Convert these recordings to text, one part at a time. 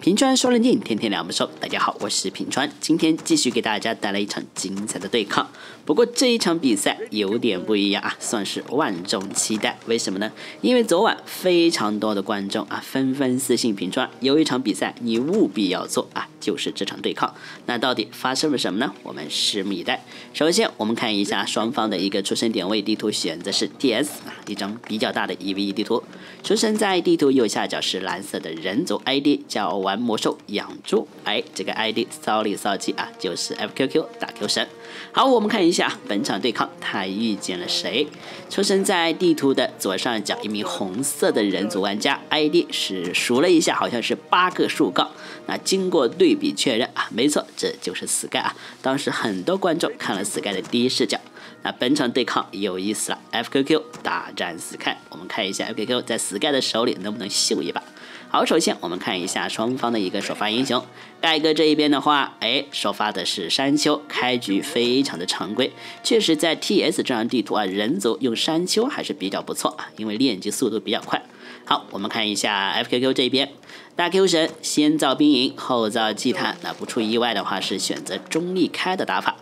平川说人定，天天两不收。大家好，我是平川，今天继续给大家带来一场精彩的对抗。不过这一场比赛有点不一样啊，算是万众期待。为什么呢？因为昨晚非常多的观众啊纷纷私信平川，有一场比赛你务必要做啊，就是这场对抗。那到底发生了什么呢？我们拭目以待。首先我们看一下双方的一个出生点位地图，选择是 TS 啊，一张比较大的 EVE 地图。出生在地图右下角是蓝色的人族 ID，叫。玩魔兽养猪，哎，这个 ID 骚里骚气啊，就是 FQQ 打 Q 神。好，我们看一下本场对抗他遇见了谁。出生在地图的左上角，一名红色的人族玩家，ID 是数了一下，好像是八个竖杠。那经过对比确认啊，没错，这就是 Sky 啊。当时很多观众看了 Sky 的第一视角。那本场对抗有意思了，FQQ 大战 Sky，我们看一下 FQQ 在 Sky 的手里能不能秀一把。好，首先我们看一下双方的一个首发英雄，盖哥这一边的话，哎，首发的是山丘，开局非常的常规，确实在 TS 这张地图啊，人族用山丘还是比较不错啊，因为练级速度比较快。好，我们看一下 FQQ 这边，大 Q 神先造兵营，后造祭坛，那不出意外的话是选择中立开的打法。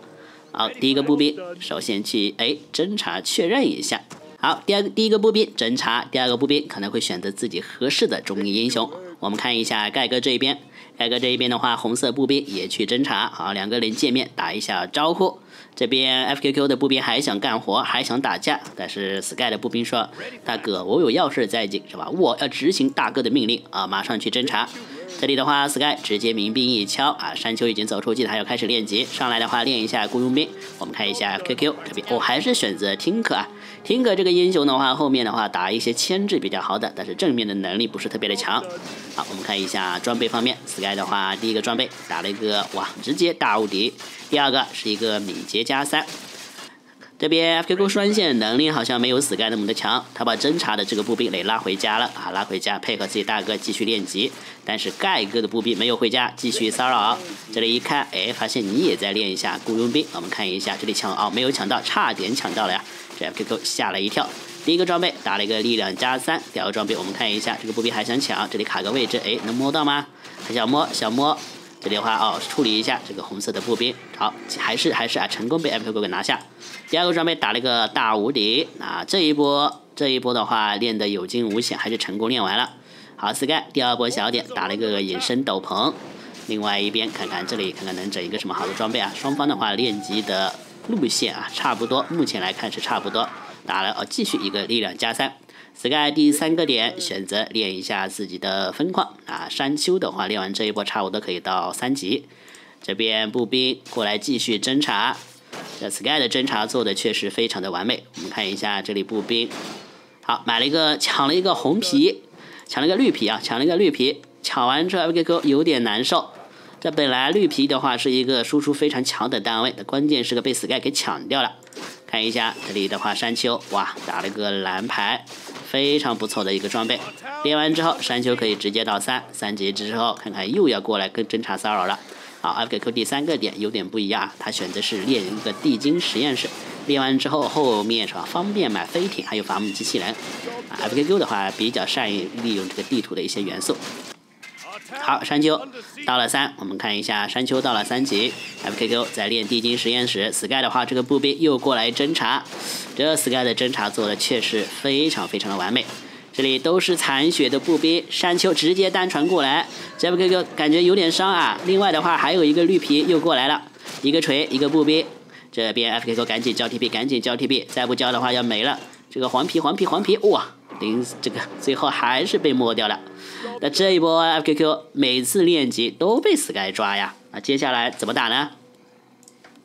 好，第一个步兵，首先去哎侦查确认一下。好，第二个第一个步兵侦查，第二个步兵可能会选择自己合适的中立英雄。我们看一下盖哥这一边，盖哥这一边的话，红色步兵也去侦查。好，两个人见面打一下招呼。这边 FQQ 的步兵还想干活，还想打架，但是 Sky 的步兵说：“大哥，我有要事在即，是吧？我要执行大哥的命令啊，马上去侦查。”这里的话，Sky 直接民兵一敲啊，山丘已经走出去，他要开始练级。上来的话，练一下雇佣兵。我们看一下 FQQ 这边，我还是选择听课啊。Tinker 这个英雄的话，后面的话打一些牵制比较好的，但是正面的能力不是特别的强。好，我们看一下装备方面，Sky 的话，第一个装备打了一个哇，直接大无敌。第二个是一个敏捷加三。这边 QQ 双线能力好像没有 Sky 那么的强，他把侦查的这个步兵给拉回家了啊，拉回家配合自己大哥继续练级。但是盖哥的步兵没有回家，继续骚扰。这里一看，哎，发现你也在练一下雇佣兵。我们看一下，这里抢哦，没有抢到，差点抢到了呀！这 FQQ 吓了一跳。第一个装备打了一个力量加三，第二个装备我们看一下，这个步兵还想抢，这里卡个位置，哎，能摸到吗？还想摸，想摸。这里的话哦，处理一下这个红色的步兵，好，还是还是啊，成功被 FQQ 给拿下。第二个装备打了一个大无敌，啊，这一波这一波的话练的有惊无险，还是成功练完了。好，Sky 第二波小点打了一个隐身斗篷，另外一边看看这里，看看能整一个什么好的装备啊？双方的话练级的路线啊差不多，目前来看是差不多。打了哦，继续一个力量加三。Sky 第三个点选择练一下自己的分矿啊，山丘的话练完这一波差不多可以到三级。这边步兵过来继续侦查，这 Sky 的侦查做的确实非常的完美。我们看一下这里步兵，好买了一个抢了一个红皮，抢了个绿皮啊，抢了一个绿皮，抢完之后 FQQ 有点难受。这本来绿皮的话是一个输出非常强的单位，关键是个被 Sky 给抢掉了。看一下这里的话，山丘哇打了个蓝牌。非常不错的一个装备，练完之后山丘可以直接到三三级之后，看看又要过来跟侦查骚扰了。好，FQQ 第三个点有点不一样，他选择是练一个地精实验室，练完之后后面是吧方便买飞艇还有伐木机器人。FQQ 的话比较善于利用这个地图的一些元素。好，山丘到了三，我们看一下山丘到了三级，F K Q 在练地精实验室，Sky 的话这个步兵又过来侦查，这 Sky 的侦查做的确实非常非常的完美，这里都是残血的步兵，山丘直接单传过来，FQQ 感觉有点伤啊，另外的话还有一个绿皮又过来了，一个锤一个步兵，这边 F K Q 赶紧交 TP，赶紧交 TP，再不交的话要没了，这个黄皮黄皮黄皮，哇！零这个最后还是被摸掉了。那这一波 FQQ 每次练级都被 Sky 抓呀。那接下来怎么打呢？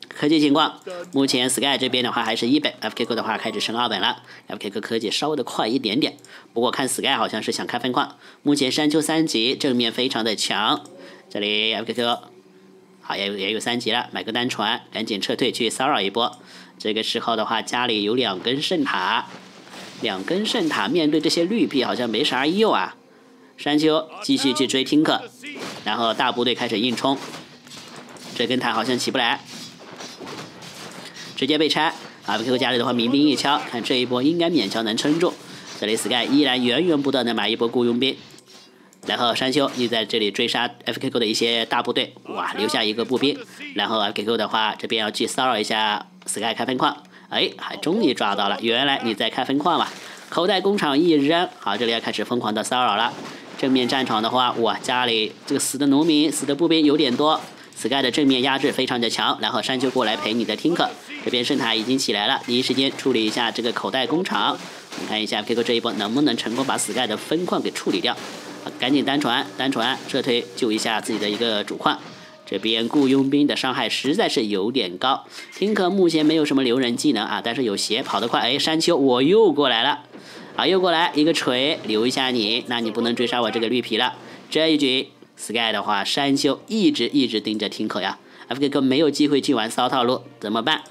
科技情况，目前 Sky 这边的话还是一本，FQQ 的话开始升二本了。FQQ 科技稍微的快一点点，不过看 Sky 好像是想开分矿。目前山丘三级正面非常的强，这里 FQQ 好也有也有三级了，买个单船，赶紧撤退去骚扰一波。这个时候的话家里有两根圣塔。两根圣塔面对这些绿皮好像没啥用啊！山丘继续去追听课，然后大部队开始硬冲，这根塔好像起不来，直接被拆。FQ 家里的话民兵一敲，看这一波应该勉强能撑住。这里 Sky 依然源源不断的买一波雇佣兵，然后山丘又在这里追杀 FQ 的一些大部队，哇，留下一个步兵。然后 FQ 的话，这边要去骚扰一下 Sky 开分矿，哎，还终于抓到了，原来你在开分矿啊！口袋工厂一扔，好，这里要开始疯狂的骚扰了。正面战场的话，哇，家里这个死的农民、死的步兵有点多。Sky 的正面压制非常的强，然后山丘过来陪你的 Tinker，这边圣塔已经起来了，第一时间处理一下这个口袋工厂。看一下 K 哥这一波能不能成功把 Sky 的分矿给处理掉。赶紧单传，单传撤退，救一下自己的一个主矿。这边雇佣兵的伤害实在是有点高。听可目前没有什么留人技能啊，但是有鞋，跑得快。哎，山丘，我又过来了，啊，又过来一个锤，留一下你，那你不能追杀我这个绿皮了。这一局 Sky 的话，山丘一直一直盯着听可呀，FK 没有机会去玩骚套路，怎么办？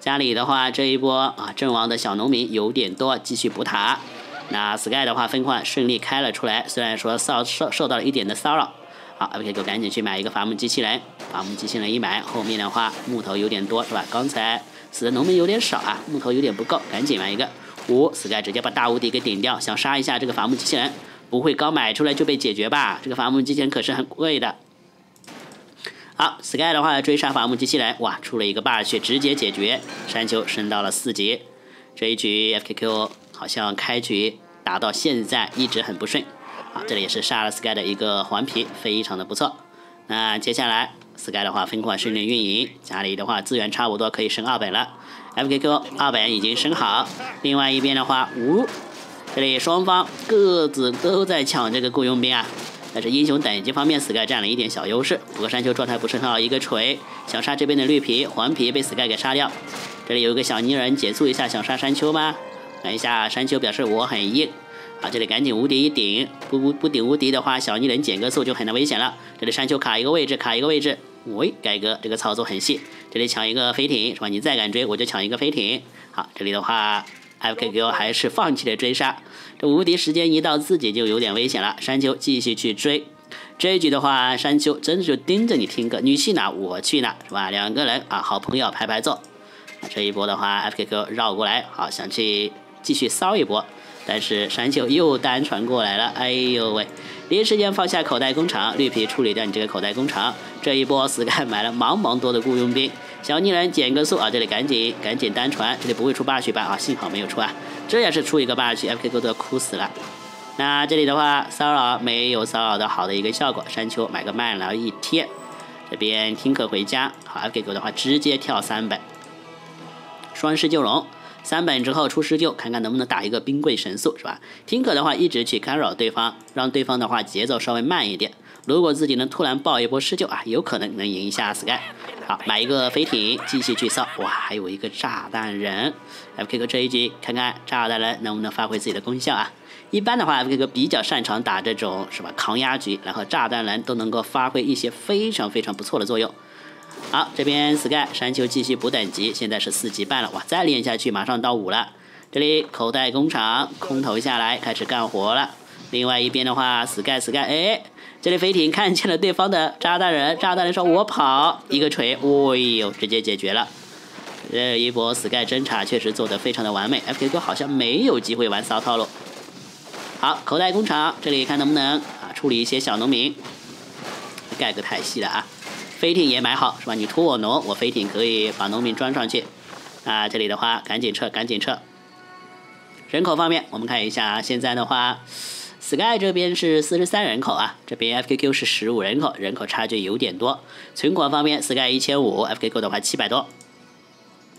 家里的话，这一波啊，阵亡的小农民有点多，继续补塔。那 Sky 的话，分矿顺利开了出来，虽然说受受受到了一点的骚扰。好，OK，就赶紧去买一个伐木机器人。伐木机器人一买，后面的话木头有点多，是吧？刚才死的农民有点少啊，木头有点不够，赶紧买一个。五，Sky 直接把大无敌给顶掉，想杀一下这个伐木机器人，不会刚买出来就被解决吧？这个伐木机器人可是很贵的。好，Sky 的话追杀伐木机器人，哇，出了一个霸血，直接解决。山丘升到了四级，这一局 FKQ。好像开局打到现在一直很不顺，啊，这里也是杀了 Sky 的一个黄皮，非常的不错。那接下来 Sky 的话分矿顺利运营，家里的话资源差不多可以升二本了，FKQ 二本已经升好。另外一边的话，呜，这里双方各自都在抢这个雇佣兵啊，但是英雄等级方面 Sky 占了一点小优势。不过山丘状态不是很好，一个锤想杀这边的绿皮黄皮被 Sky 给杀掉。这里有一个小泥人减速一下想杀山丘吗？等一下山丘表示我很硬，啊，这里赶紧无敌一顶，不不不顶无敌的话，小逆人减个速就很难危险了。这里山丘卡一个位置，卡一个位置，喂，盖哥这个操作很细。这里抢一个飞艇是吧？你再敢追，我就抢一个飞艇。好，这里的话，FKQ 还是放弃了追杀。这无敌时间一到，自己就有点危险了。山丘继续去追，这一局的话，山丘真的就盯着你听歌，你去哪我去哪是吧？两个人啊，好朋友排排坐。这一波的话，FKQ 绕过来，好想去。继续骚一波，但是山丘又单传过来了，哎呦喂！第一时间放下口袋工厂，绿皮处理掉你这个口袋工厂。这一波死干买了茫茫多的雇佣兵，小泥人减个速啊！这里赶紧赶紧单传，这里不会出霸血吧？啊，幸好没有出啊！这要是出一个霸血，FK 哥都要哭死了。那这里的话，骚扰没有骚扰的好的一个效果，山丘买个慢疗一贴，这边听课回家，好，FK 哥的话直接跳三本，双狮救龙。三本之后出施救，看看能不能打一个冰柜神速，是吧？听可的话一直去干扰对方，让对方的话节奏稍微慢一点。如果自己能突然爆一波施救啊，有可能能赢一下 Sky。好，买一个飞艇继续去扫。哇，还有一个炸弹人。FK 哥这一局看看炸弹人能不能发挥自己的功效啊？一般的话，FK 哥比较擅长打这种是吧抗压局，然后炸弹人都能够发挥一些非常非常不错的作用。好，这边 Sky 山丘继续补等级，现在是四级半了，哇，再练下去马上到五了。这里口袋工厂空投下来，开始干活了。另外一边的话，Sky Sky，哎，这里飞艇看见了对方的炸弹人，炸弹人说：“我跑。”一个锤，哎呦，直接解决了。这一波 Sky 侦查确实做得非常的完美，FK 哥好像没有机会玩骚套路。好，口袋工厂这里看能不能啊处理一些小农民，盖个太细了啊。飞艇也买好是吧？你屠我农，我飞艇可以把农民装上去。啊，这里的话赶紧撤，赶紧撤。人口方面，我们看一下啊，现在的话，Sky 这边是四十三人口啊，这边 FKQ 是十五人口，人口差距有点多。存款方面，Sky 一千五，FKQ 的话七百多。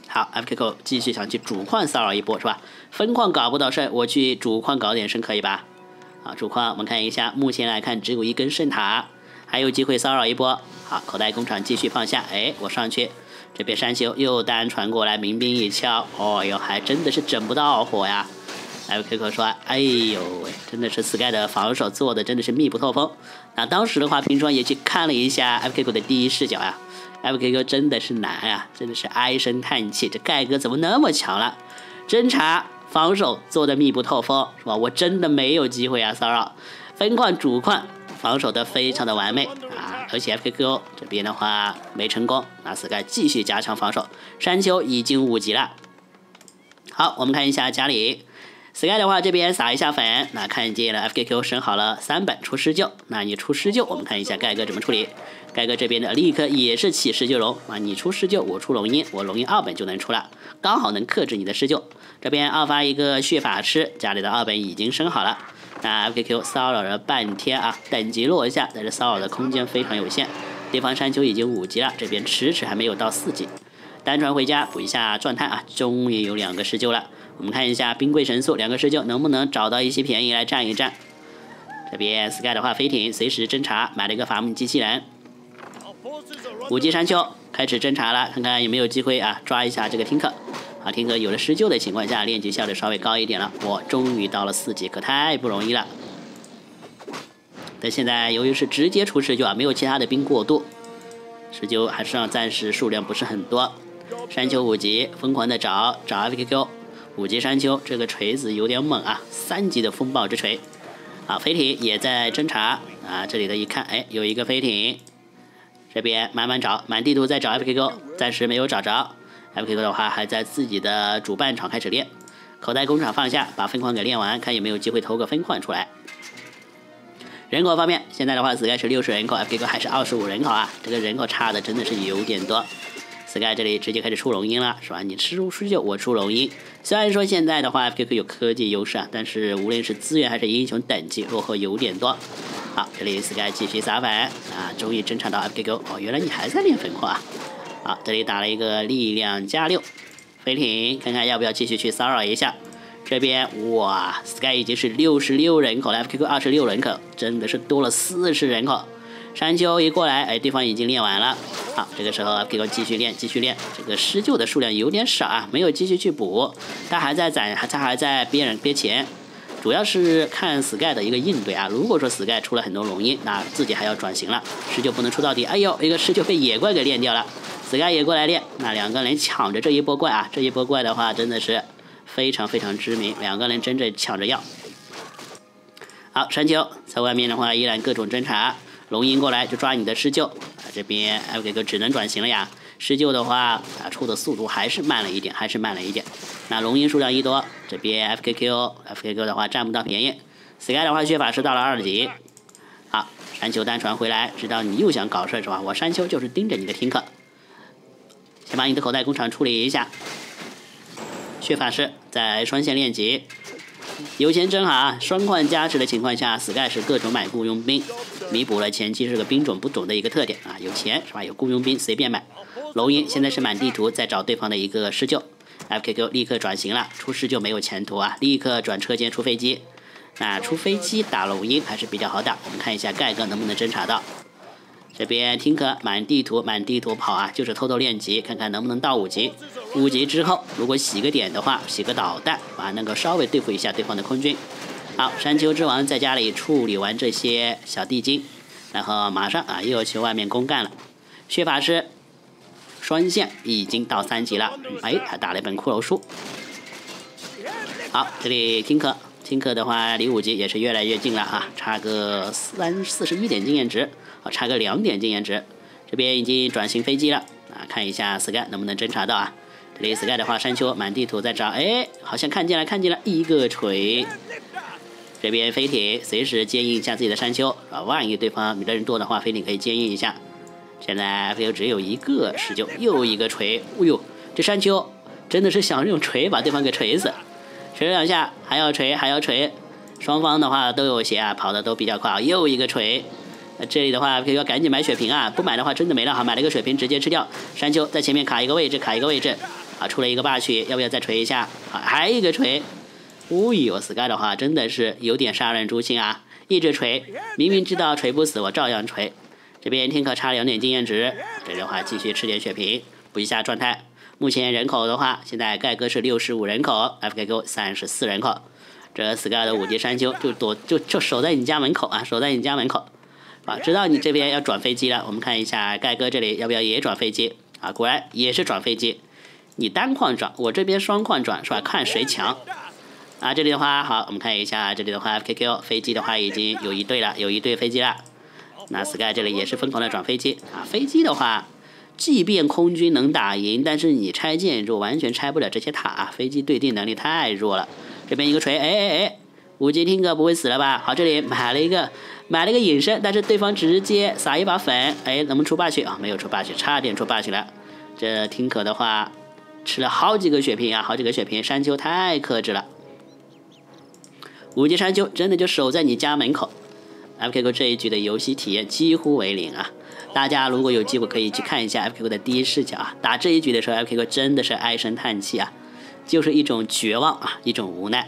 好，FKQ 继续想去主矿骚扰一波是吧？分矿搞不到胜，我去主矿搞点胜可以吧？啊，主矿我们看一下，目前来看只有一根圣塔。还有机会骚扰一波，好，口袋工厂继续放下，哎，我上去，这边山丘又单传过来，民兵一敲，哦哟，还真的是整不到火呀。FKQ 说，哎呦喂，真的是 Sky 的防守做的真的是密不透风。那当时的话，平川也去看了一下 FKQ 的第一视角呀，FKQ 真的是难啊，真的是唉声叹气，这盖哥怎么那么强了？侦查防守做的密不透风，是吧？我真的没有机会啊，骚扰分矿主矿。防守的非常的完美啊，而且 FKQ 这边的话没成功，那 Sky 继续加强防守。山丘已经五级了。好，我们看一下家里 Sky 的话这边撒一下粉，那看见了 FKQ 升好了三本出施救，那你出施救，我们看一下盖哥怎么处理。盖哥这边的立刻也是起施救龙啊，你出施救，我出龙鹰，我龙鹰二本就能出了，刚好能克制你的施救。这边二发一个血法师，家里的二本已经升好了。那 FKQ 骚扰了半天啊，等级落一下，但是骚扰的空间非常有限。对方山丘已经五级了，这边迟迟还没有到四级。单传回家补一下状态啊，终于有两个施救了。我们看一下冰柜神速两个施救能不能找到一些便宜来占一占。这边 Sky 的话飞艇随时侦查，买了一个伐木机器人。五级山丘开始侦查了，看看有没有机会啊抓一下这个听课。啊，听课有了施救的情况下，练级效率稍微高一点了。我终于到了四级，可太不容易了。但现在由于是直接出施救啊，没有其他的兵过渡，施救还是让暂时数量不是很多。山丘五级，疯狂的找找 FQQ。五级山丘，这个锤子有点猛啊，三级的风暴之锤。啊，飞艇也在侦查啊，这里的一看，哎，有一个飞艇。这边慢慢找，满地图在找 FQQ，暂时没有找着。FQQ 的话还在自己的主办场开始练，口袋工厂放下，把分矿给练完，看有没有机会投个分矿出来。人口方面，现在的话，Sky 是六十人口，FQQ 还是二十五人口啊？这个人口差的真的是有点多。Sky 这里直接开始出龙鹰了，是吧？你吃出施救，我出龙鹰。虽然说现在的话，FQ 有科技优势啊，但是无论是资源还是英雄等级，落后有点多。好，这里 Sky 继续撒粉啊，终于侦查到 FQQ，哦，原来你还在练分矿啊！好，这里打了一个力量加六飞艇，看看要不要继续去骚扰一下。这边哇，Sky 已经是六十六人口了，FQQ 二十六人口，真的是多了四十人口。山丘一过来，哎，对方已经练完了。好，这个时候 FQQ 继续练，继续练。这个施救的数量有点少啊，没有继续去补，他还在攒，他还在憋人憋钱。主要是看 Sky 的一个应对啊。如果说 Sky 出了很多龙鹰，那自己还要转型了，施救不能出到底。哎呦，一个施救被野怪给练掉了。Sky 也过来练，那两个人抢着这一波怪啊！这一波怪的话，真的是非常非常知名，两个人真正抢着要。好，山丘在外面的话，依然各种侦查，龙鹰过来就抓你的施救啊！这边 FK 只能转型了呀，施救的话啊，出的速度还是慢了一点，还是慢了一点。那龙鹰数量一多，这边 FKQ，FKQ 的话占不到便宜。Sky 的话，血法师到了二级。好，山丘单传回来，知道你又想搞事是吧？我山丘就是盯着你的听课。先把你的口袋工厂处理一下。血法师在双线练级，有钱真好啊！双矿加持的情况下，Sky 是各种买雇佣兵，弥补了前期是个兵种不懂的一个特点啊！有钱是吧？有雇佣兵随便买。龙鹰现在是满地图在找对方的一个施救，FKQ 立刻转型了，出施救没有前途啊！立刻转车间出飞机。那出飞机打龙鹰还是比较好打，我们看一下盖哥能不能侦查到。这边听课满地图满地图跑啊，就是偷偷练级，看看能不能到五级。五级之后，如果洗个点的话，洗个导弹啊，能够稍微对付一下对方的空军。好，山丘之王在家里处理完这些小地精，然后马上啊又要去外面公干了。血法师双线已经到三级了，哎，还打了一本骷髅书。好，这里听课听课的话，离五级也是越来越近了啊，差个三四十一点经验值。啊，差个两点经验值，这边已经转型飞机了啊，看一下 Sky 能不能侦查到啊？这里 Sky 的话，山丘满地图在找，哎，好像看见了，看见了一个锤。这边飞艇随时接应一下自己的山丘啊，万一对方你的人多的话，飞艇可以接应一下。现在飞 u 只有一个施救，又一个锤，哎呦，这山丘真的是想用锤把对方给锤死，锤两下还要锤还要锤，双方的话都有血啊，跑的都比较快啊，又一个锤。这里的话，可以要赶紧买血瓶啊！不买的话，真的没了哈。买了一个血瓶，直接吃掉。山丘在前面卡一个位置，卡一个位置。啊，出了一个霸区，要不要再锤一下？啊，还一个锤。哦呦，Sky 的话真的是有点杀人诛心啊！一直锤，明明知道锤不死，我照样锤。这边天可差两点经验值，这里的话继续吃点血瓶，补一下状态。目前人口的话，现在盖哥是六十五人口，FKQ 三十四人口。这 Sky 的五级山丘就躲就就守在你家门口啊，守在你家门口。啊，知道你这边要转飞机了，我们看一下盖哥这里要不要也转飞机啊？果然也是转飞机，你单矿转，我这边双矿转是吧？看谁强啊？这里的话好，我们看一下这里的话，FKQ 飞机的话已经有一队了，有一队飞机了。那 Sky 这里也是疯狂的转飞机啊！飞机的话，即便空军能打赢，但是你拆建筑完全拆不了这些塔啊，飞机对地能力太弱了。这边一个锤，哎哎哎，五级听哥不会死了吧？好，这里买了一个买了一个隐身，但是对方直接撒一把粉，哎，能不能出霸血啊？没有出霸血，差点出霸血了。这听可的话吃了好几个血瓶啊，好几个血瓶，山丘太克制了。五级山丘真的就守在你家门口，FQ 这一局的游戏体验几乎为零啊！大家如果有机会可以去看一下 FQ 的第一视角啊，打这一局的时候，FQ 真的是唉声叹气啊，就是一种绝望啊，一种无奈，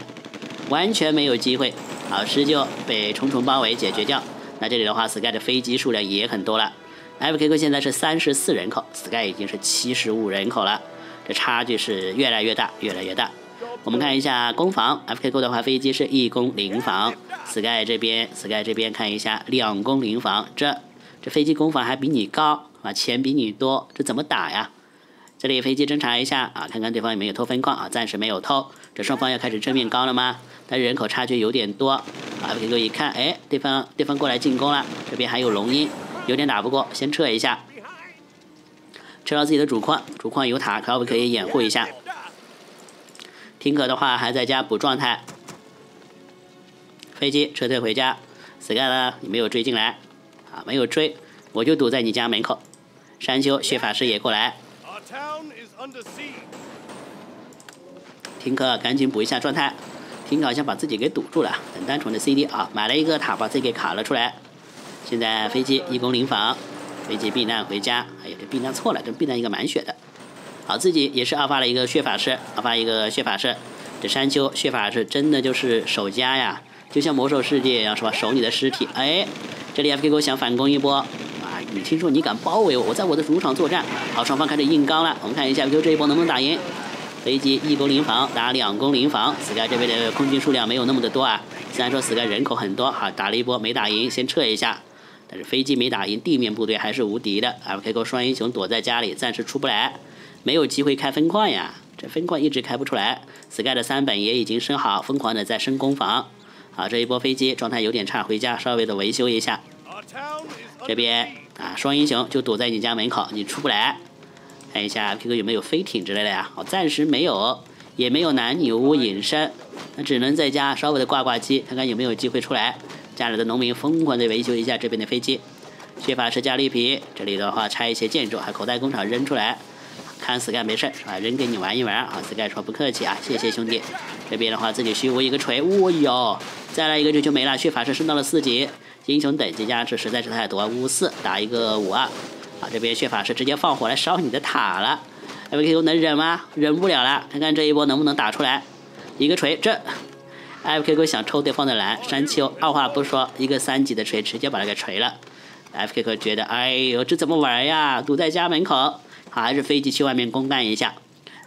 完全没有机会，老师就被重重包围解决掉。那这里的话，Sky 的飞机数量也很多了，FQ 现在是三十四人口，Sky 已经是七十五人口了，这差距是越来越大，越来越大。我们看一下攻防，FK 的话，飞机是一攻零防，Sky 这边，Sky 这边看一下两攻零防，这这飞机攻防还比你高啊，钱比你多，这怎么打呀？这里飞机侦查一下啊，看看对方有没有偷分矿啊，暂时没有偷，这双方要开始正面刚了吗？但人口差距有点多，FK 一看，哎，对方对方过来进攻了，这边还有龙鹰，有点打不过，先撤一下，撤到自己的主矿，主矿有塔，可不可以掩护一下？听可的话还在家补状态，飞机撤退回家，Sky 呢？你没有追进来，啊，没有追，我就堵在你家门口。山丘血法师也过来，听可赶紧补一下状态。听可好像把自己给堵住了，很单纯的 CD 啊，买了一个塔把自己给卡了出来。现在飞机一攻零防，飞机避难回家。哎呀，这避难错了，这避难一个满血的。好，自己也是二发了一个血法师，二发一个血法师。这山丘血法师真的就是守家呀，就像魔兽世界一样，是吧？守你的尸体。哎，这里 F K O 想反攻一波啊！你听说你敢包围我？我在我的主场作战。好，双方开始硬刚了。我们看一下 FK 这一波能不能打赢？飞机一攻零防，打两攻零防。Sky 这边的空军数量没有那么的多啊，虽然说 Sky 人口很多，好打了一波没打赢，先撤一下。但是飞机没打赢，地面部队还是无敌的。F K O 双英雄躲在家里，暂时出不来。没有机会开分矿呀，这分矿一直开不出来。Sky 的三本也已经升好，疯狂的在升攻防。好，这一波飞机状态有点差，回家稍微的维修一下。这边啊，双英雄就躲在你家门口，你出不来。看一下 P 哥有没有飞艇之类的呀？好，暂时没有，也没有男女巫隐身，那只能在家稍微的挂挂机，看看有没有机会出来。家里的农民疯狂的维修一下这边的飞机。血法师加绿皮，这里的话拆一些建筑，还口袋工厂扔出来。看 Sky 没事是吧？扔给你玩一玩啊！Sky 说不客气啊，谢谢兄弟。这边的话自己虚无一个锤，哦哟，再来一个这就没了。血法师升到了四级，英雄等级加持实在是太多。五四打一个五二，好，这边血法师直接放火来烧你的塔了。FQ 能忍吗？忍不了了，看看这一波能不能打出来。一个锤，这 FQ 想抽对方的蓝，山丘二话不说，一个三级的锤直接把他给锤了。FQ 觉得，哎呦，这怎么玩呀？堵在家门口。还是飞机去外面公干一下，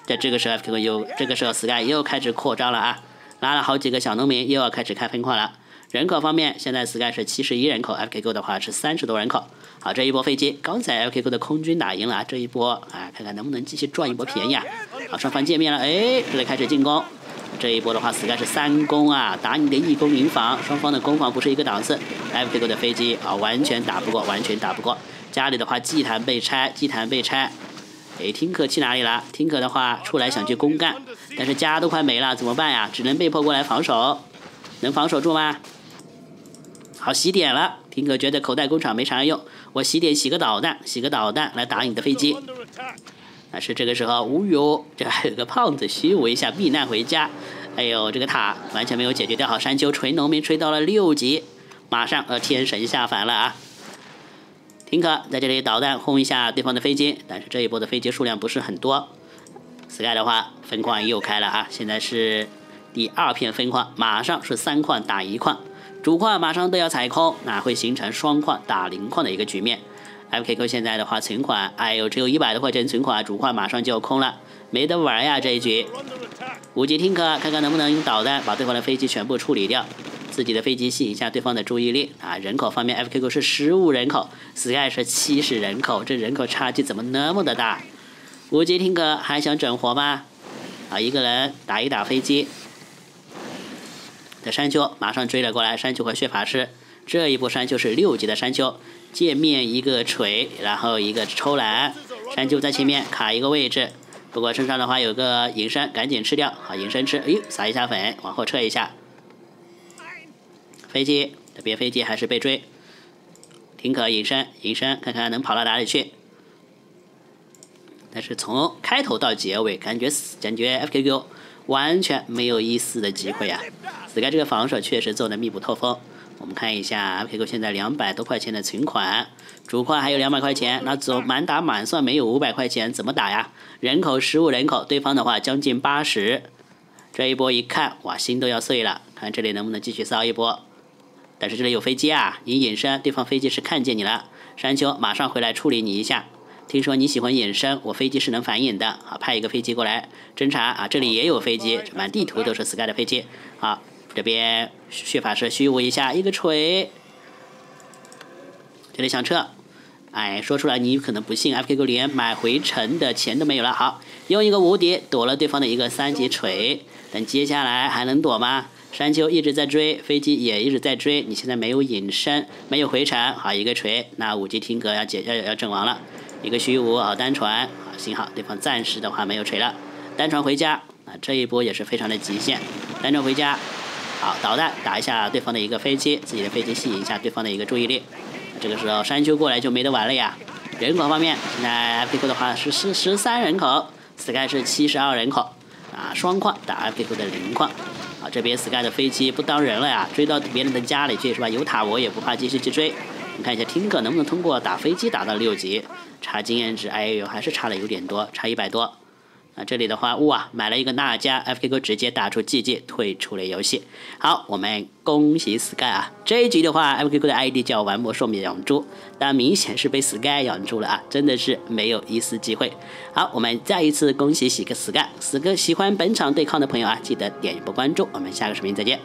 在这个时候，FQ 又这个时候 Sky 又开始扩张了啊，拉了好几个小农民，又要开始开分矿了。人口方面，现在 Sky 是七十一人口，FQ 的话是三十多人口。好，这一波飞机，刚才 FQ 的空军打赢了啊，这一波啊，看看能不能继续赚一波便宜啊。好，双方见面了，哎，这里开始进攻。这一波的话，Sky 是三攻啊，打你的一攻零防，双方的攻防不是一个档次。FQ 的飞机啊，完全打不过，完全打不过。家里的话，祭坛被拆，祭坛被拆。哎，听可去哪里了？听可的话出来想去公干，但是家都快没了，怎么办呀？只能被迫过来防守，能防守住吗？好，洗点了。听可觉得口袋工厂没啥用，我洗点洗个导弹，洗个导弹来打你的飞机。但是这个时候无语哦，这还有个胖子虚我一下避难回家。哎呦，这个塔完全没有解决掉。好，山丘锤农民锤到了六级，马上呃天神下凡了啊！听可在这里导弹轰一下对方的飞机，但是这一波的飞机数量不是很多。Sky 的话分矿又开了啊，现在是第二片分矿，马上是三矿打一矿，主矿马上都要踩空，那会形成双矿打零矿的一个局面。FKQ 现在的话存款，哎呦只有一百多块钱存款，主矿马上就要空了，没得玩呀这一局。五级听可看看能不能用导弹把对方的飞机全部处理掉。自己的飞机吸引一下对方的注意力啊！人口方面，FQQ 是十五人口，Sky 是七十人口，这人口差距怎么那么的大？无极听哥还想整活吗？啊，一个人打一打飞机。的山丘马上追了过来，山丘和血法师，这一波山丘是六级的山丘，见面一个锤，然后一个抽蓝，山丘在前面卡一个位置，不过身上的话有个隐身，赶紧吃掉。好，隐身吃，哎呦，撒一下粉，往后撤一下。飞机，这边飞机还是被追。停可隐身，隐身，看看能跑到哪里去。但是从开头到结尾，感觉感觉 FQQ 完全没有一丝的机会啊！Sky 这个防守确实做的密不透风。我们看一下 FQQ 现在两百多块钱的存款，主矿还有两百块钱，那走满打满算没有五百块钱，怎么打呀？人口十五人口，对方的话将近八十。这一波一看，哇，心都要碎了。看这里能不能继续骚一波？但是这里有飞机啊，你隐身，对方飞机是看见你了。山丘马上回来处理你一下。听说你喜欢隐身，我飞机是能反隐的。好，派一个飞机过来侦查啊，这里也有飞机，满地图都是 Sky 的飞机。好，这边血法师虚无一下，一个锤。这里想撤，哎，说出来你可能不信，FQ 连买回城的钱都没有了。好，用一个无敌躲了对方的一个三级锤，但接下来还能躲吗？山丘一直在追，飞机也一直在追，你现在没有隐身，没有回城，好一个锤，那五级听歌要解要要阵亡了。一个虚无好，单传好，幸好对方暂时的话没有锤了，单传回家啊，这一波也是非常的极限，单传回家，好导弹打一下对方的一个飞机，自己的飞机吸引一下对方的一个注意力，这个时候山丘过来就没得玩了呀。人口方面，现在 FQ 的话是十十三人口，Sky 是七十二人口啊，双矿打 FQ 的零矿这边 Sky 的飞机不当人了呀，追到别人的家里去是吧？有塔我也不怕，继续去追。你看一下听课能不能通过打飞机打到六级，差经验值，哎呦，还是差的有点多，差一百多。那这里的话，哇，买了一个娜迦，FQ 直接打出 GG 退出了游戏。好，我们恭喜 Sky 啊！这一局的话，FQ 的 ID 叫玩魔兽养猪，但明显是被 Sky 养猪了啊，真的是没有一丝机会。好，我们再一次恭喜喜哥 Sky，死哥喜欢本场对抗的朋友啊，记得点一波关注，我们下个视频再见。